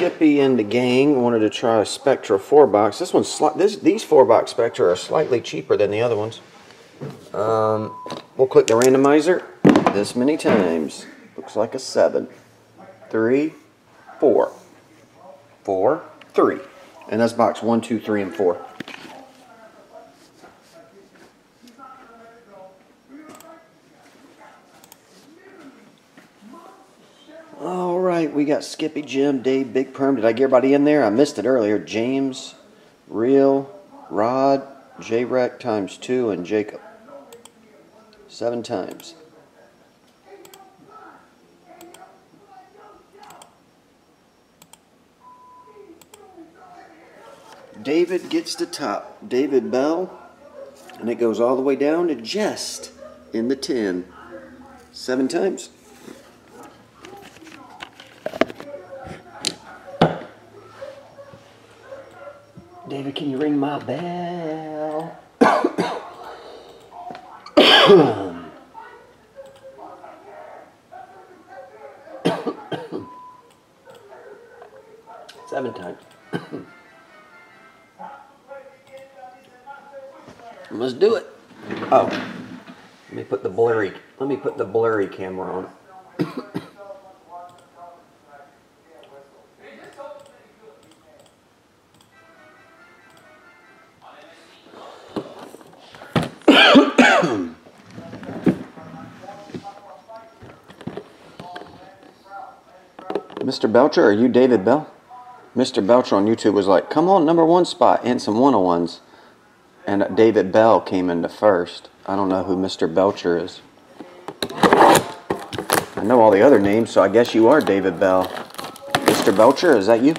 Skippy and the gang wanted to try a Spectra 4 box. This one's this these 4 box Spectra are slightly cheaper than the other ones. Um, we'll click the randomizer this many times. Looks like a 7. 3, 4. 4, 3. And that's box 1, 2, 3, and 4. All right, we got Skippy, Jim, Dave, Big Perm. Did I get everybody in there? I missed it earlier. James, Real, Rod, J-Rec times two, and Jacob. Seven times. David gets to top. David Bell. And it goes all the way down to Jest in the 10. Seven times. David, can you ring my bell? Seven times. Let's do it. Oh, let me put the blurry. Let me put the blurry camera on. Mr. Belcher, are you David Bell? Mr. Belcher on YouTube was like, come on, number one spot, and some 101s. And David Bell came into first. I don't know who Mr. Belcher is. I know all the other names, so I guess you are David Bell. Mr. Belcher, is that you?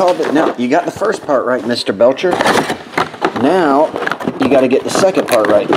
Called it. Now, you got the first part right, Mr. Belcher. Now, you got to get the second part right.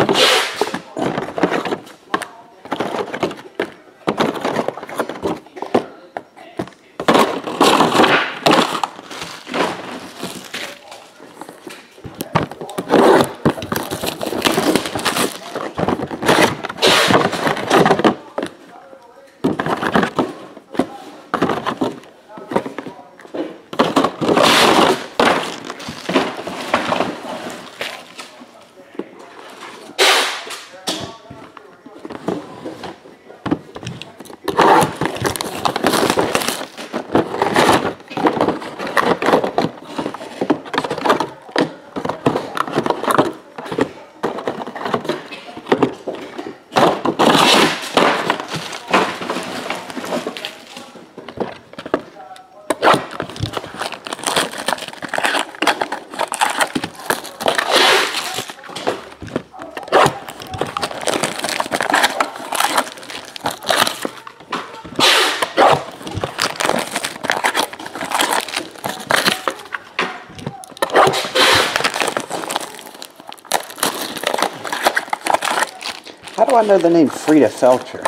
Do I know the name Frida Felcher?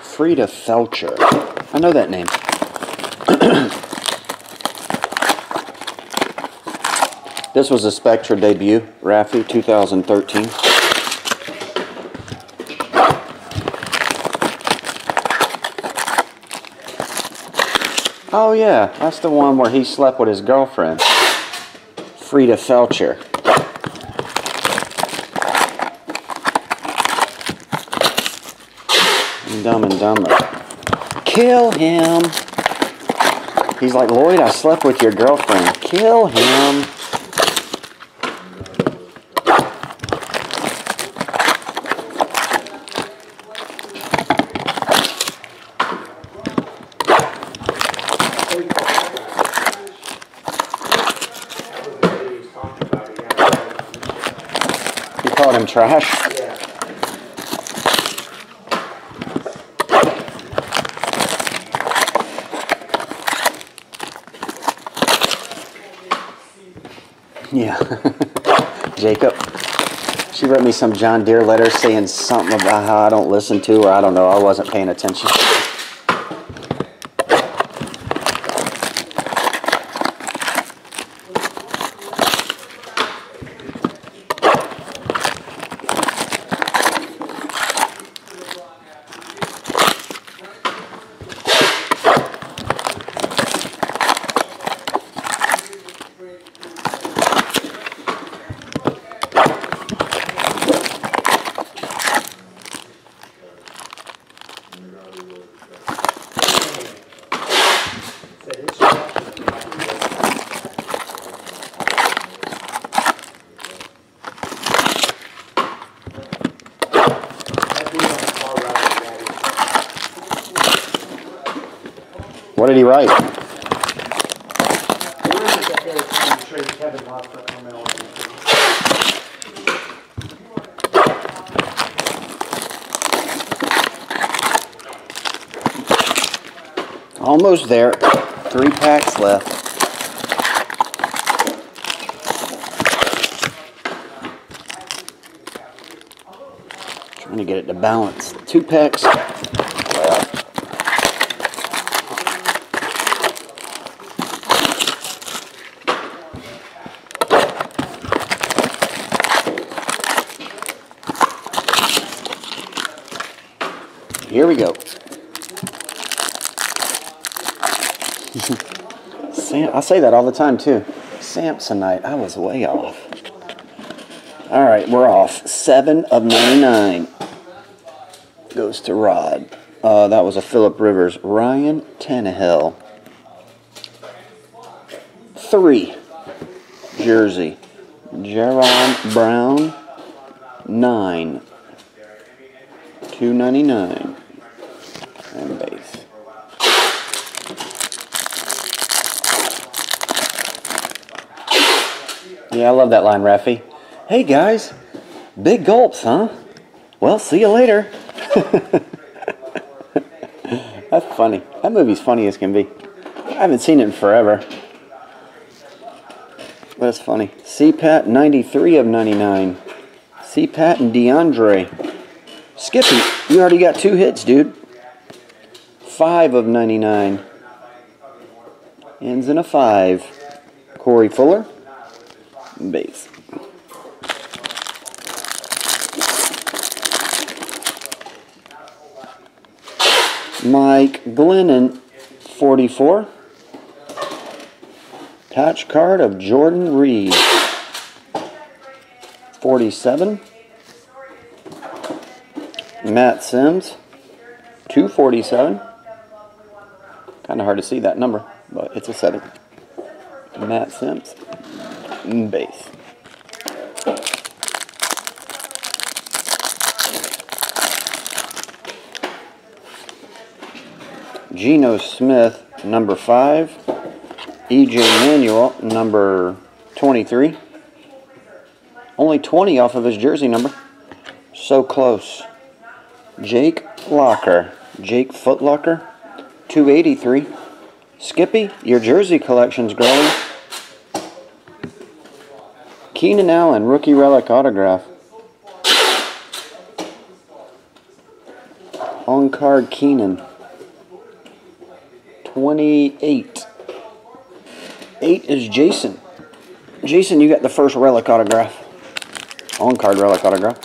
Frida Felcher. I know that name. this was a Spectra debut, Raffy, 2013. Oh yeah, that's the one where he slept with his girlfriend. Frida Felcher. And Dumber. Kill him. He's like, Lloyd, I slept with your girlfriend. Kill him. Called him trash? Yeah. Jacob. She wrote me some John Deere letter saying something about how I don't listen to her. I don't know. I wasn't paying attention. What did he write? Almost there. Three packs left. Trying to get it to balance. Two packs. Here we go. Sam, I say that all the time too. Samsonite, I was way off. All right, we're off. Seven of 99 goes to Rod. Uh, that was a Philip Rivers. Ryan Tannehill. Three. Jersey. Jaron Brown. Nine. 299 and base. Yeah, I love that line, Raffy. Hey guys, big gulps, huh? Well, see you later. That's funny. That movie's funny as can be. I haven't seen it in forever. But it's funny. CPAT 93 of 99. CPAT and DeAndre. Skippy, you already got two hits, dude. Five of 99. Ends in a five. Corey Fuller, base. Mike Glennon, 44. Patch card of Jordan Reed, 47. Matt Simms, 247. Kind of hard to see that number, but it's a 7. Matt Simms, base. Geno Smith, number 5. EJ Manuel, number 23. Only 20 off of his jersey number. So close. Jake Locker. Jake Footlocker. 283. Skippy, your jersey collection's growing. Keenan Allen, rookie relic autograph. On card Keenan. 28. 8 is Jason. Jason, you got the first relic autograph. On card relic autograph.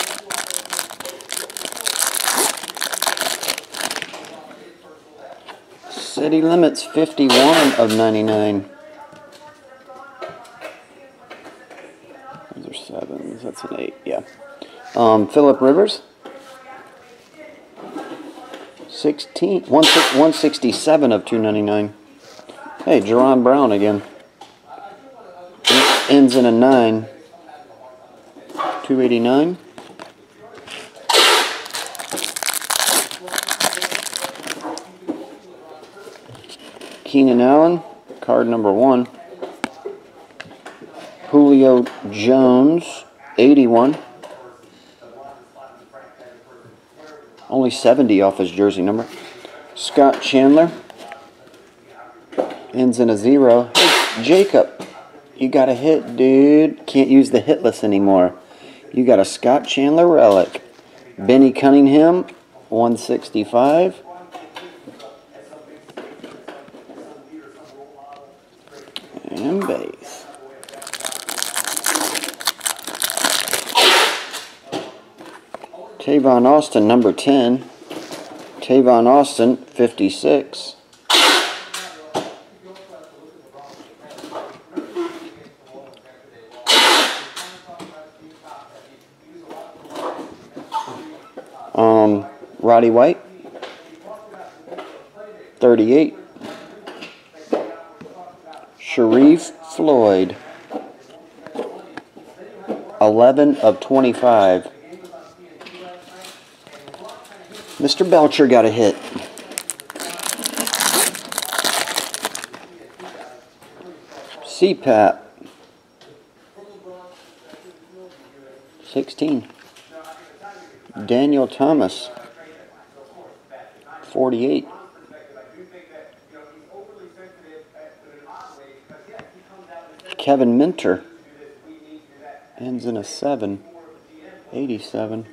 City Limits 51 of 99. Those are sevens. That's an eight. Yeah. Um, Philip Rivers. 16, 167 of 299. Hey, Jaron Brown again. Ends in a 9. 289. Keenan Allen, card number 1. Julio Jones, 81. Only 70 off his jersey number. Scott Chandler. Ends in a zero. Hey, Jacob, you got a hit, dude. Can't use the hit list anymore. You got a Scott Chandler relic. Benny Cunningham, 165. And base. Tavon Austin, number 10. Tavon Austin, 56. Um, Roddy White, 38. Sharrif Floyd, 11 of 25. Mr. Belcher got a hit. CPAP. 16. Daniel Thomas. 48. Kevin Minter. Ends in a 7. 87.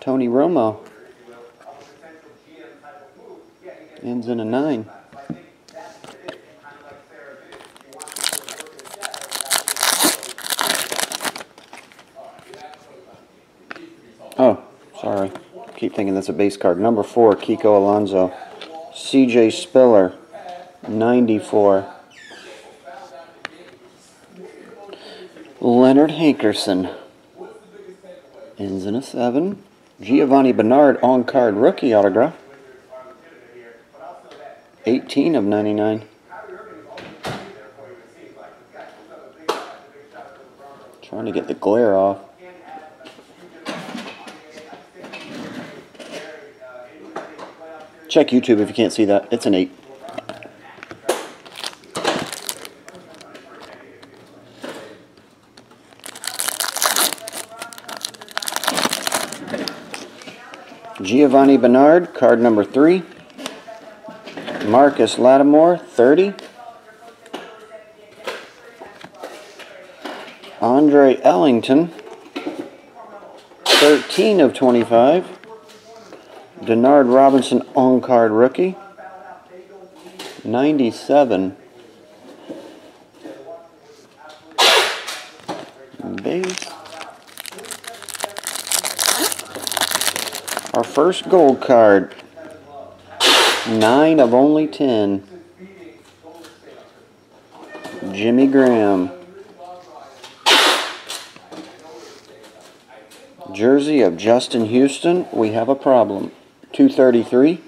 Tony Romo. Ends in a 9. Oh, sorry. Keep thinking that's a base card. Number 4, Kiko Alonso. CJ Spiller, 94. Leonard Hankerson. Ends in a 7. Giovani Bernard on card rookie autograph. 18 of 99. Trying to get the glare off. Check YouTube if you can't see that. It's an 8. Giovani Bernard, card number 3. Marcus Lattimore, 30. Andre Ellington, 13 of 25. Denard Robinson on card rookie, 97. Base. Our first gold card, 9 of only 10. Jimmy Graham. Jersey of Justin Houston, we have a problem. 233.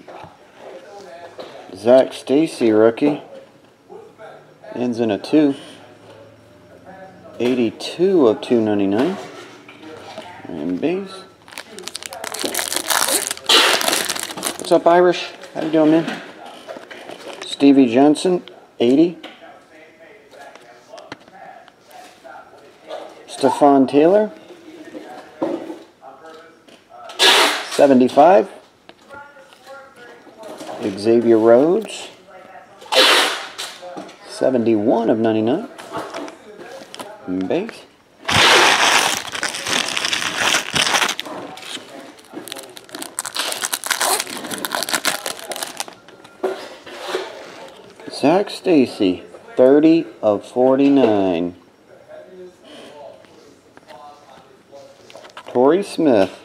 Zac Stacy, rookie. Ends in a 2. 82 of 299. And base. What's up, Irish? How you doing, man? Stevie Johnson, 80. Stepfan Taylor, 75. Xavier Rhodes, 71 of 99. Base. Stacy, 30 of 49. Torrey Smith,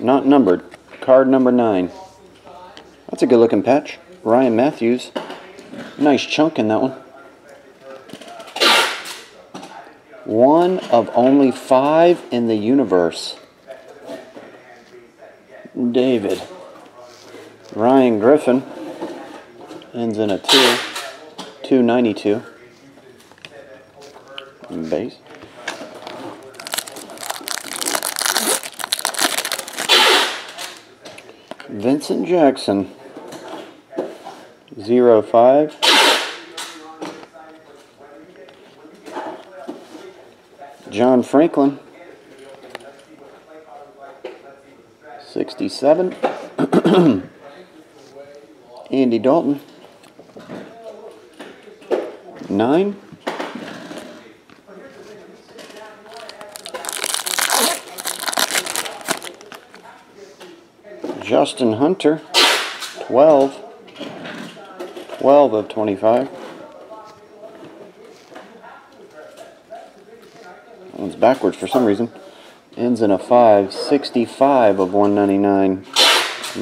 not numbered, card number 9. That's a good looking patch. Ryan Mathews, nice chunk in that one. One of only five in the universe. David. Ryan Griffin ends in a 2. 292. Base. Vincent Jackson. 05. John Franklin. 67. Andy Dalton nine. Justin Hunter, 12. 12 of 25. That one's backwards for some reason. Ends in a 5. 65 of 199.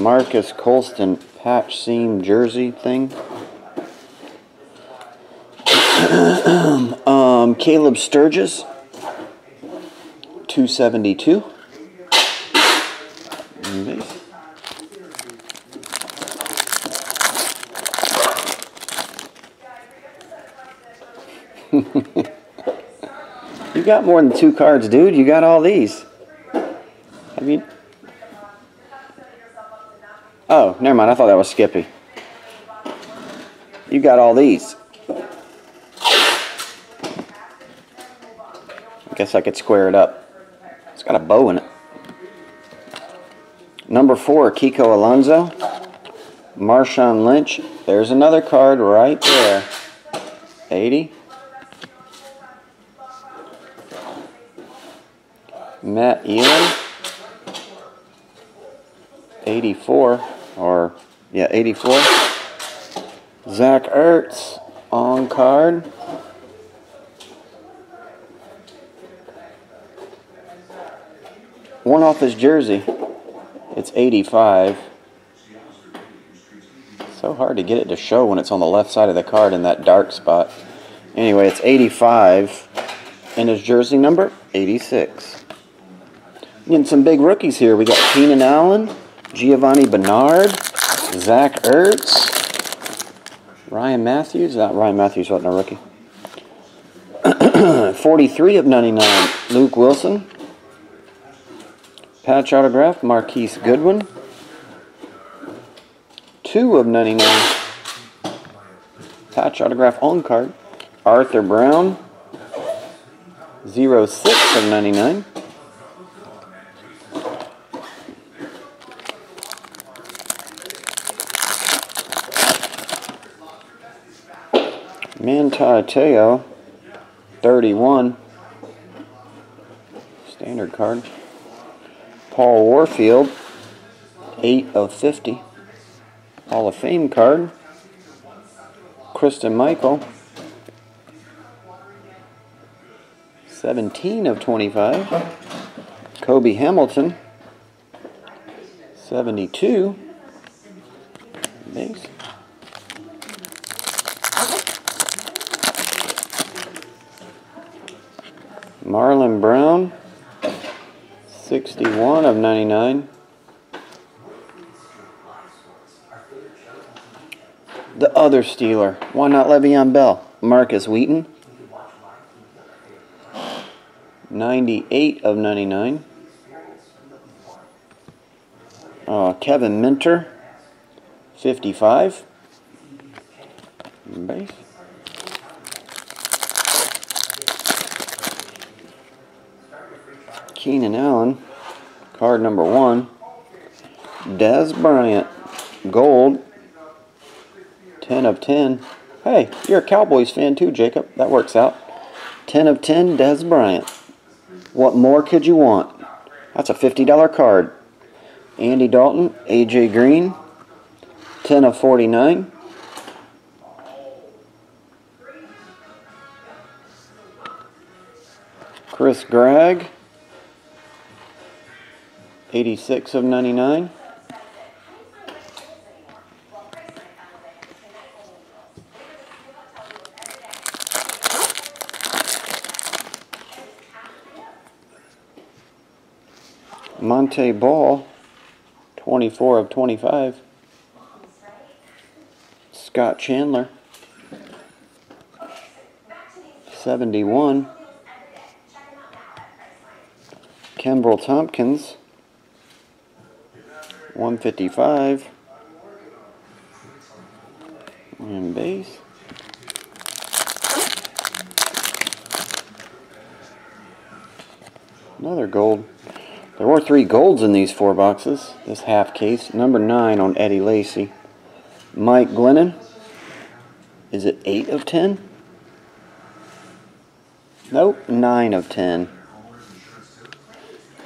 Marques Colston patch seam jersey thing. um, Caleb Sturgis, 272. you got more than two cards, dude. You got all these. Have you? Oh, never mind. I thought that was Skippy. You got all these. I guess I could square it up. It's got a bow in it. Number four, Kiko Alonso. Marshawn Lynch. There's another card right there. 80. Matt Elam. 84. Or, yeah, 84. Zach Ertz on card. One off his jersey. It's 85. So hard to get it to show when it's on the left side of the card in that dark spot. Anyway, it's 85. And his jersey number, 86. Getting some big rookies here. We got Keenan Allen, Giovani Bernard, Zach Ertz, Ryan Mathews. Not Ryan Mathews, wasn't a rookie. 43 of 99, Luke Wilson. Patch autograph, Marquise Goodwin. 2 of 99. Patch autograph on card, Arthur Brown. 06 of 99. Manti Te'o, 31. Standard card. Paul Warfield, 8 of 50. Hall of Fame card. Christine Michael, 17 of 25. Cobi Hamilton, 72. Base. Marlon Brown, 61 of 99. The other Steeler. Why not Le'Veon Bell? Markus Wheaton. 98 of 99. Uh, Kevin Minter. 55. Base. Keenan Allen, card number one. Dez Bryant, gold, 10 of 10. Hey, you're a Cowboys fan too, Jacob. That works out. 10 of 10, Dez Bryant. What more could you want? That's a $50 card. Andy Dalton, AJ Green, 10 of 49. Chris Gregg, 86 of 99. Montee Ball, 24 of 25. Scott Chandler, 71. Kenbrell Thompkins, 155. And base. Another gold. There were three golds in these four boxes. This half case. Number nine on Eddie Lacy. Mike Glennon. Is it eight of ten? Nope, nine of ten.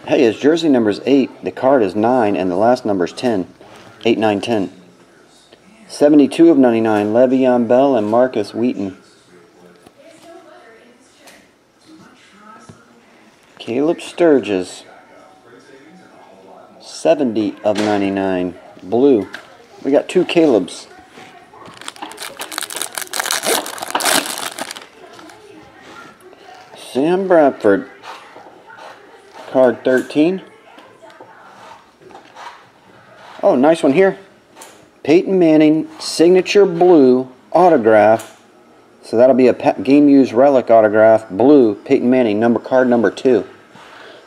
Hey, his jersey number is 8, the card is 9, and the last number is 10. 8, 9, 10. 72 of 99, Le'Veon Bell and Markus Wheaton. Caleb Sturgis. 70 of 99, blue. We got two Caleb's. Sam Bradford. Card 13. Oh, nice one here. Peyton Manning signature blue autograph. So that'll be a game used relic autograph, blue, Peyton Manning, number card number two.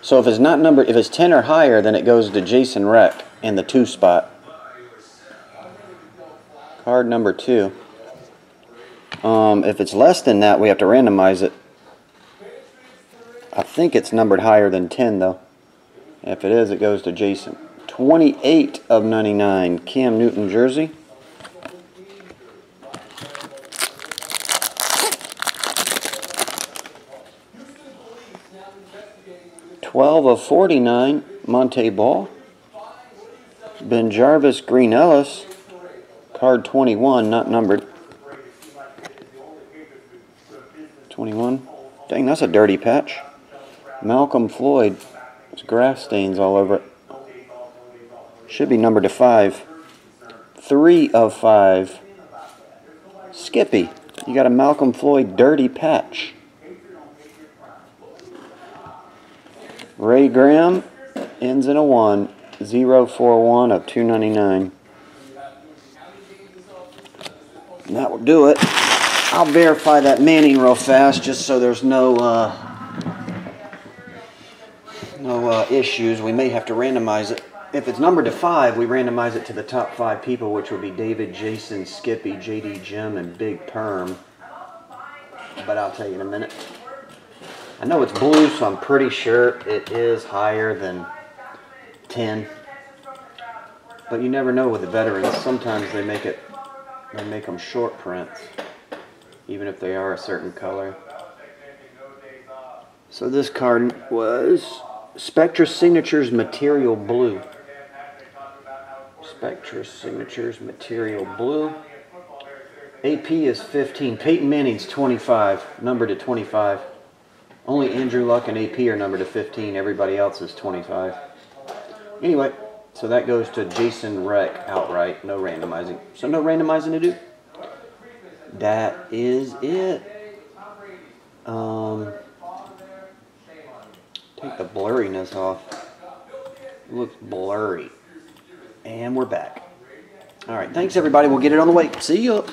So if it's not number, if it's 10 or higher, then it goes to Jason Reck in the two spot. Card number two. Um, if it's less than that, we have to randomize it. I think it's numbered higher than 10, though. If it is, it goes to Jason. 28 of 99, Cam Newton jersey. Twelve of forty-nine, Montee Ball. BenJarvus, Green Ellis, card twenty-one, not numbered. Twenty-one. Dang, that's a dirty patch. Malcom Floyd. There's grass stains all over it. Should be numbered to five. Three of five. Skippy. You got a Malcom Floyd dirty patch. Ray Graham ends in a 1. 041 of 299. And that will do it. I'll verify that Manning real fast just so there's no uh, no uh, issues. We may have to randomize it. If it's numbered to five, we randomize it to the top five people, which would be David, Jason, Skippy, JD, Jim, and Big Perm. But I'll tell you in a minute. I know it's blue, so I'm pretty sure it is higher than 10. But you never know with the veterans. Sometimes they make it, they make them short prints, even if they are a certain color. So this card was Spectra Signatures Material Blue. Spectra Signatures Material Blue. AP is 15. Peyton Manning's 25. Numbered to 25. Only Andrew Luck and AP are numbered to 15. Everybody else is 25. Anyway, so that goes to Jason Reck outright. No randomizing. So no randomizing to do. That is it. Um... Take the blurriness off. It looks blurry. And we're back. All right, thanks everybody. We'll get it on the way. See you.